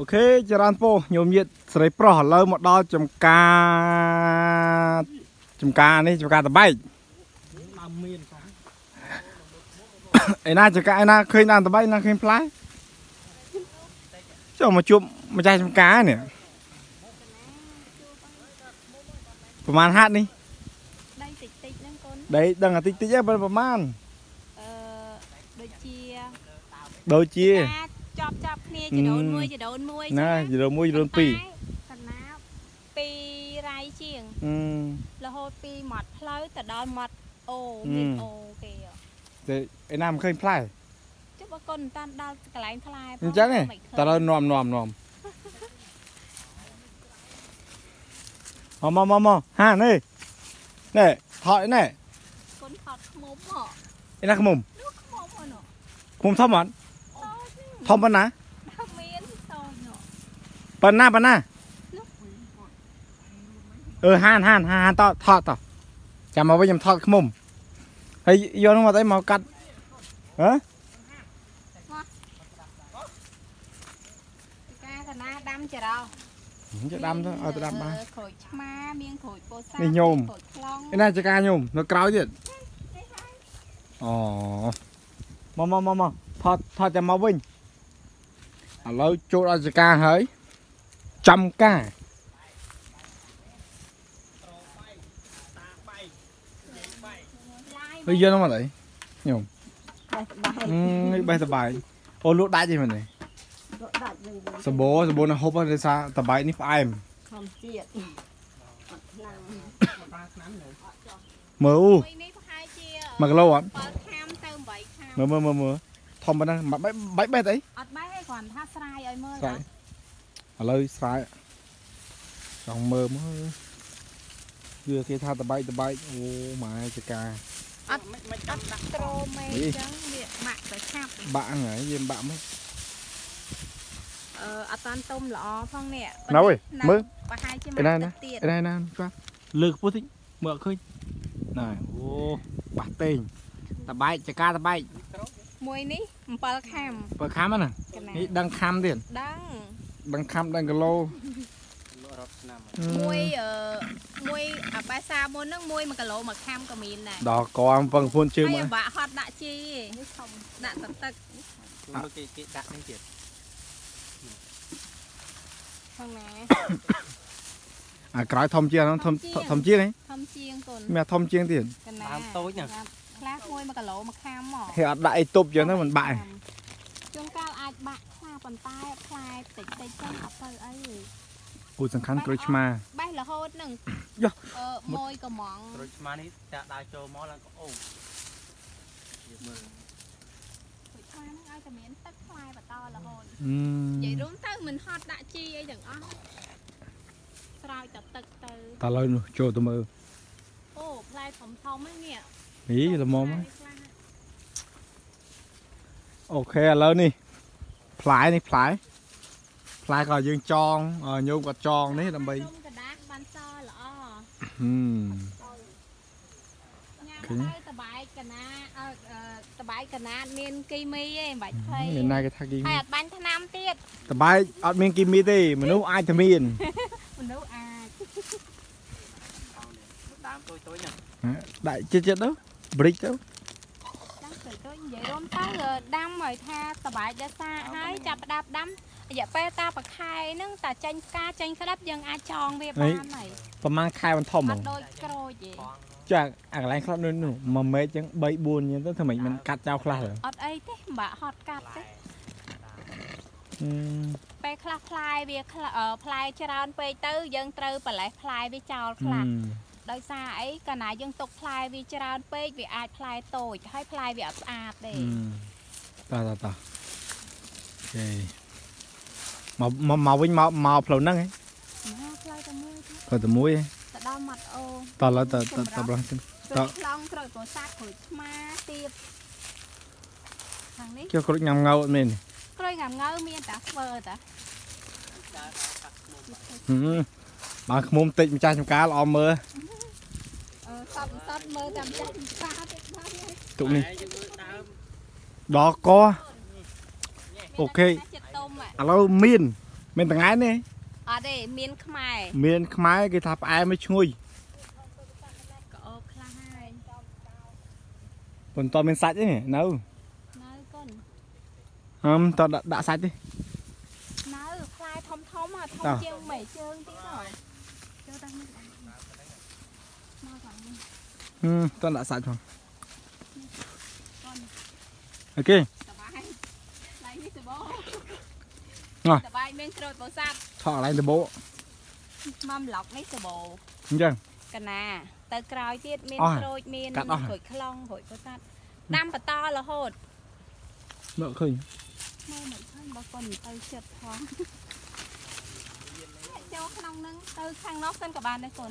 អូខេចរន្តពោញោមញាតស្រីប្រុសឥឡូវមកដល់ចំការចំការនេះចំការតបែកដើមមានសោះឯណាចំការឯណាឃើញដើមតបែកណាឃើញផ្លែចុះមកជួបម្ចាស់ចំការនេះប្រហែលហាត់នេះដៃតិចតិចហ្នឹងកូនដីដឹងអាតិចតិចឯងប្រហែលអឺដូចជាដូចជាការ ចប់ចប់គ្នាចដូនមួយចដូនមួយណាយរមួយយរពីរកណាពីរៃជាងអឺរហូតពីមាត់ផ្លូវទៅដល់មាត់អូអឺមានអូគេតែឯណាមិនឃើញផ្លែចុះបើកូនមិនតាន់ដល់កន្លែងផ្លែអញ្ចឹងឯងមិនឃើញតើដល់នាំនាំនាំមកមកមកមកហានេះនេះថតនេះកូនថតខ្មុំហ៎ឯណាខ្មុំនោះខ្មុំអនោះខ្មុំធំអត់អូ ធំប៉ុណ្ណាថាមានតោះនោះប៉ុណ្ណាប៉ុណ្ណានោះអឺហានហានហានហានតថតតចាំមកវិញខ្ញុំថតខ្មុំហើយយកនោះមកអីមកកាត់ហ៎ការកណាដាំចរោจะដាំទៅឲ្យទៅដាំបានក្រូចឆ្មាមានក្រូចពោធិ៍សាត់នេះញោមក្រូចខ្លងឯណាចកាញោមនៅក្រោយទៀតអូមកមកមកមកថតថតចាំមកវិញ ឥឡូវចូលដល់ចកាហើយចំការឡាយហើយយកនោះមកអីបាយអឺនេះបេះតបាយអូលក់ដាច់ទេមែនទេដាច់វិញសបោសបោនៅហូបហើយដោយសារតបាយនេះផ្អែមខំជាតិអត់ខ្លាំងប្រើឆ្នាំនោះមើលអូមួយនេះប្រហែលជា1គីឡូអត់7ខាំទៅ8ខាំមើលមើលមើលមើលធំប៉ុណ្ណាបាច់បាច់បេះអីអត់បែរទេ គ្រាន់ថាស្រាយឲ្យមើលស្រែឥឡូវស្រែចង់មើលមើលវាគេថាតបាយតបាយអូម៉ែចកាអត់មិនអត់ដាក់ត្រូមេអញ្ចឹងវាបាក់ទៅឆាប់បាក់ហ្នឹងហើយយើងបាក់មកអឺអត់តាន់ទុំល្អផងនេះនៅឯមើលប្រហែលជាឯណាមួយណាទឹកទៀតឯណាណាច្បាស់លើកខ្ពស់តិចមើលអត់ឃើញណែអូបាស់តេងតបាយចកាតបាយមួយនេះ 7ខាំបើខាំហ្នឹងណាកណានេះដឹងខាំទៀតដឹងដឹងខាំដឹងគីឡូលក់រត់ឆ្នាំមួយអឺមួយអាបែសាមុនហ្នឹងមួយ1គីឡូមួយខាំក៏មានដែរដល់កអំពឹងពួនជើងហើយមកអាបាក់ហត់ដាក់ជីនេះធំដាក់ទឹកទឹកមើលគេគេដាក់នេះទៀតផងណាអាក្រោយធំជាងហ្នឹងធំធំជាងហ៎ធំជាងកូនមានអាធំជាងទៀតកណាដើមតូចណា ខ្លះមួយ1គីឡូមួយខាំមកគេអត់ដាក់អីទប់ចឹងទៅមិនបាក់ឯងជួនកាលអាចបាក់ខ្លះប៉ុន្តែផ្លែតិចតិចចឹងអត់ទៅអីទេគូសំខាន់ក្រូចឆ្មាបេះរហូតនឹងយោអឺមួយកំងក្រូចឆ្មានេះចាក់ដើរចូលមកឡើងក៏អូវាមើលដូចថាហ្នឹងឲ្យតែមានទឹកផ្លែបន្តរហូតអឺនិយាយរួមទៅមិនហត់ដាក់ជីអីទាំងអស់ស្រោចតែទឹកទៅតើឥឡូវនោះចូលទៅមើលអូផ្លែធំធំហ្នឹងនេះ នេះល្មមអូខេឥឡូវនេះផ្លែនេះផ្លែផ្លែក៏យើងចងញោមក៏ចងនេះដើម្បីកដាសបានសល្អហឹមឃើញតបាយកណាតបាយកណាមានគីមីឯងបាច់ភ័យមានណាគេថាគីមីហើយអត់បាញ់ថ្នាំទៀតតបាយអត់មានគីមីទេមនុស្សអាចតែមានមនុស្សអាចដើមទុយទុយហ្នឹងដាក់ចិត្តចិត្តទៅ ព្រិចទៅចាំទៅទៅនិយាយរួមទៅដាំឲ្យថាតបាយកដសាហើយចាប់ផ្ដាប់ដាំរយៈពេលតាប្រខែហ្នឹងតាចេញផ្កាចេញក្តាប់យើងអាចចងវាបានហើយប្រហែលខែមិនធំអហ្មត់ងដូចក្រូចទេផងចាអាកន្លែងខ្លះនោះនោះមួយមេឃចឹង3 4អញ្ចឹងទៅធ្វើម៉េចមិនកាត់ចោលខ្លះទៅអត់អីទេមិនបាក់ហត់កាត់ទេហឹមពេលខ្លះផ្លែវាខ្លះអឺផ្លែច្រើនពេកទៅយើងត្រូវប្រឡេះផ្លែវាចោលខ្លះហឹម ដោយសារអីកាលណាយើងទុកផ្លែវាច្រើនពេកវាអាចផ្លែតូចហើយផ្លែវាអត់ស្អាតទេហឹមតោះតោះតោះអូខេមកមកមកវិញមកមកផ្លូវហ្នឹងហ៎ណាផ្លែតែមួយទេផ្លូវតែមួយហ៎ទៅដល់មាត់អូតោះឥឡូវតើតើតើប្រងចឹងក្រូចខ្លងក្រូចពោធិ៍សាត់ក្រូចឆ្មាទៀតខាងនេះចូលគ្រុចញ៉ាំងៅអត់មែនទេក្រូចងាំងើមានតែធ្វើតាហឹមបើខ្មុំតិចម្ចាស់ចំការល្អមើលអឺ សតសតមើលតាមចាស់ពីស្កាទៀតបាទទុកនេះយើងមើលដើមដល់កអូខេចិត្តទុំហ่ะឥឡូវមានមានតង្ងែនេះអត់ទេមានខ្មែរមានខ្មែរគេថាផ្អែមមិនឈ្ងុយក៏អូខ្លះហើយប៉ុន្តែមានសាច់ទេនេះនៅនៅកូនហឹមតដាក់ដាក់សាច់ទេនៅផ្លែធំធំៗអាធំតោះជាងមេជើងទៀតហើយចូលតាំងនេះមកខាងនេះ ហឹមតន់ដាក់សាច់ផងអូខេណោះតបាយមានក្រូចបោសាត់ឆក់កន្លែងដបោមកប្លុកនេះដបោអញ្ចឹងកណាទៅក្រោយទៀតមានក្រូចមានក្រូចខ្លងក្រូចបោសាត់ដាំបន្តរហូតមើលឃើញមើលមិនឃើញបើប៉ុនទៅចិត្តផងចូលក្នុងនឹងទៅខាងនោះសិនក៏បានដែរកូន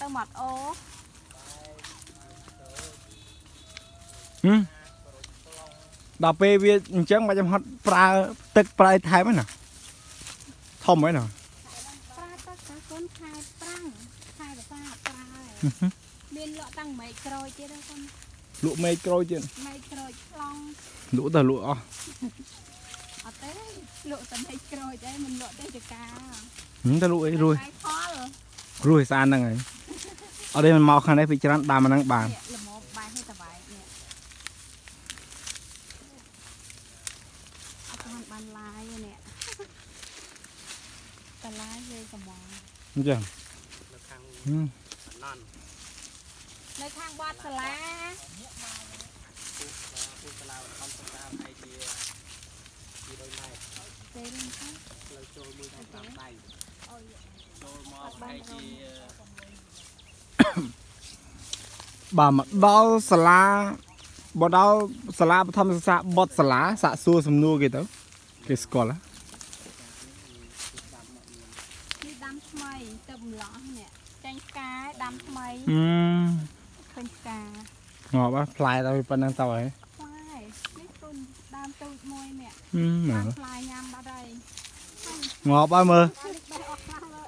ទៅមាត់អូ ដល់ពេលវាអញ្ចឹងមិនចាំហត់ប្រើទឹកប្រើអីថែមហ្នឹងណាធំហ្នឹងណាប្រើទឹកទៅកូនខែប្រាំងខែប្រសាប្រើមានលក់តាំងមេឃក្រូចទៀតដែរកូនលក់មេឃក្រូចទៀតមេឃក្រូចខ្លងលក់ទៅលក់អស់អត់ទេលក់តែមេឃក្រូចឯងមិនលក់ទេចកាហឹមទៅលក់អីរួយខែផលរួយស្អាតហ្នឹងហើយអត់ទេមិនមកខាងនេះពីច្រើនដាំអាហ្នឹងបាន នេះល្មមបាយឲ្យតបែកនេះអត់ទាន់បានឡាយទេនេះតឡាយលើកំង អញ្ចឹងនៅខាងហឹមណននៅខាងវត្តសាលាពូសាឡាខំសម្រាប់ឯជា200ម៉ែត្រទេរឿងទៅផ្លូវចូលមួយដល់5ដៃអូយចូលមកឯជាបាទមកដល់សាលាមកដល់សាលាបឋមសិក្សាបត់សាលាសាក់សួរសំណួរគេទៅគេស្គាល់ហ៎ នេះដាំថ្មីទៅបន្លោះនេះចាញ់ផ្កា ដាំថ្មីអឺឃើញផ្កាងាប់ហ៎ផ្លែទៅប៉ុណ្ណឹងទៅហើយផ្លែនេះគុណដើមទូចមួយនេះហឹមមើដើមលផ្លែញ៉ាំបាត់ហើយងាប់ហើយមើលបេះអស់ខ្លះលើ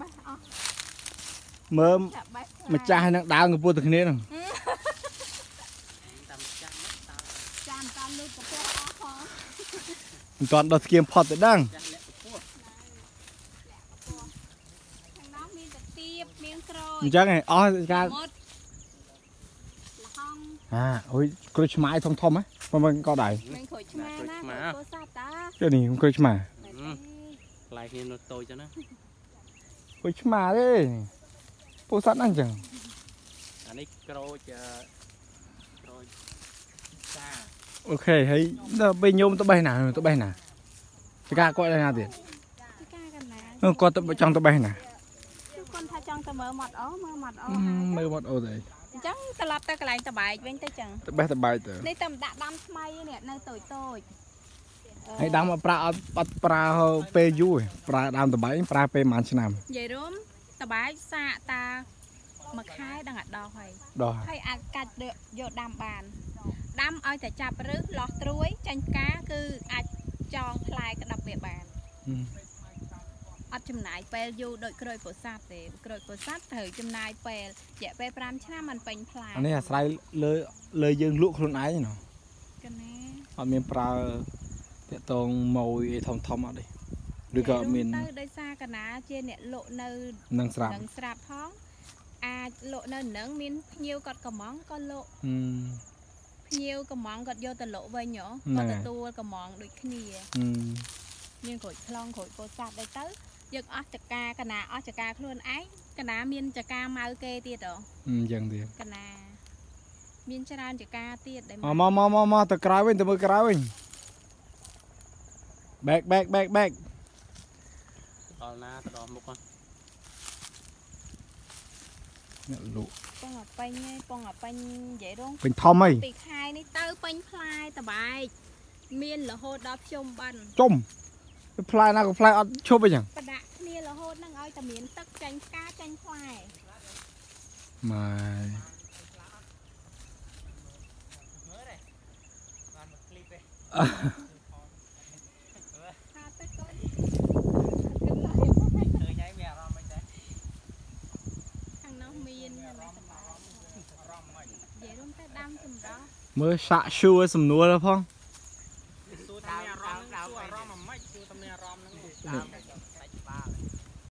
បេះអស់មើលចាក់បេះផ្លែម្ចាស់ហ្នឹងដើរកំពុះទៅគ្នាហ្នឹងតាមចាស់ណាស់តើចាំតាមលូតកាពស់អស់ផងមិនទាន់ដល់ស្គៀមផុតទៅដឹងចាស់លាក់ពពោះ ខាងនោះមានតែទៀ បមានក្រូចអញ្ចឹងឯងអស់ការមុតលហងអាអូយក្រូចឆ្មាយធំធំហ៎ប៉ុន្មានក៏ដែរមានក្រូចឆ្មាណាក្រូចពោធិ៍សាត់តាចុះនេះក្រូចឆ្មាមែនទេផ្លែគ្នានៅតូចចឹងណាក្រូចឆ្មាទេពូសัตว์ហ្នឹងអញ្ចឹងអានេះក្រូចអឺក្រូចសាអូខេហើយដល់ពេលញោមទៅបេះណាទៅបេះណាចកាគាត់ទៅណាទៀតទីការកណ្ណាអឺគាត់ទៅចង់ទៅបេះណាគឺគាត់ថាច ង់ទៅមើលមាត់អូមើលមាត់អូអឺមើលមកអូទៅអញ្ចឹងត្រឡប់ទៅកន្លែងតបែកវិញទៅចឹងទៅបេះទៅបាយទៅនេះតែមិនដាក់ដាំថ្មីនេះនៅតូចតូចអឺហើយដើមមកប្រើអត់អត់ប្រើពេលយូរទេប្រើដើមតបាយប្រើពេលប្រហែលឆ្នាំនិយាយរួមតបែកសាកតាមួយខែដល់អាដោះហើយដោះហើយអាចកាច់យកយកដាំបានដាំឲ្យតែចាប់រឹសលោះត្រួយចាញ់ផ្កាគឺអាចចងផ្លែក្តាប់វាបានហឹមអត់ ចំណាយពេលយូរដូចក្រូចពោធិ៍សាត់ទេក្រូចពោធិ៍សាត់ត្រូវចំណាយពេលរយៈពេល5ឆ្នាំมันពេញផ្លែអានេះអាស្រ័យលើលើយើងលក់ខ្លួនឯងណាកណាអត់មានប្រើតាក់តងម៉ួយអីធំធំអត់ទេឬក៏អត់មានទៅដោយសារកណាជាអ្នកលក់នៅនឹងស្រាប់នឹងស្រាប់ផងអាចលក់នៅនឹងមានភ្ញៀវគាត់កំងក៏លក់ហឹមភ្ញៀវកំងគាត់យកទៅលក់វិញហ៎ហ្នឹងគាត់ហើយទទួលកំងដូចគ្នាហឹមមានក្រូចខ្លងក្រូចពោធិ៍សាត់ដែរទៅ យើងអស់ចកាកណាអស់ចកាខ្លួនឯងកណាមានចកាម៉ៅគេទៀតហ៎អញ្ចឹងទៀតកណាមានច្រើនចកាទៀតដែលអមកមកមកមកទៅក្រោយវិញទៅមើលក្រោយវិញ back back back back ដល់ណាទៅដល់មុខហ្នឹងអ្នកលក់ពងអាពេញឯងពងអាពេញនិយាយរងពេញធំហីពីខែនេះទៅពេញផ្លែតបែកមានរហូតដល់ភ្ជុំបិណ្ឌចុំវា ផ្លែណាក៏ផ្លែអត់ឈប់អីចឹងបដាក់គ្នារហូតនឹងឲ្យតែមានទឹកចាញ់ផ្កាចាញ់ផ្លែម៉ែបានមកឃ្លីបទេថាទឹកកូនឃើញហើយមានអារម្មណ៍មិនដែរខាងនោះមានហ្នឹងតែតបែកអារម្មណ៍មិននិយាយរួមទៅដាំចម្រោះមើលសាក់ឈួរសំនួរផង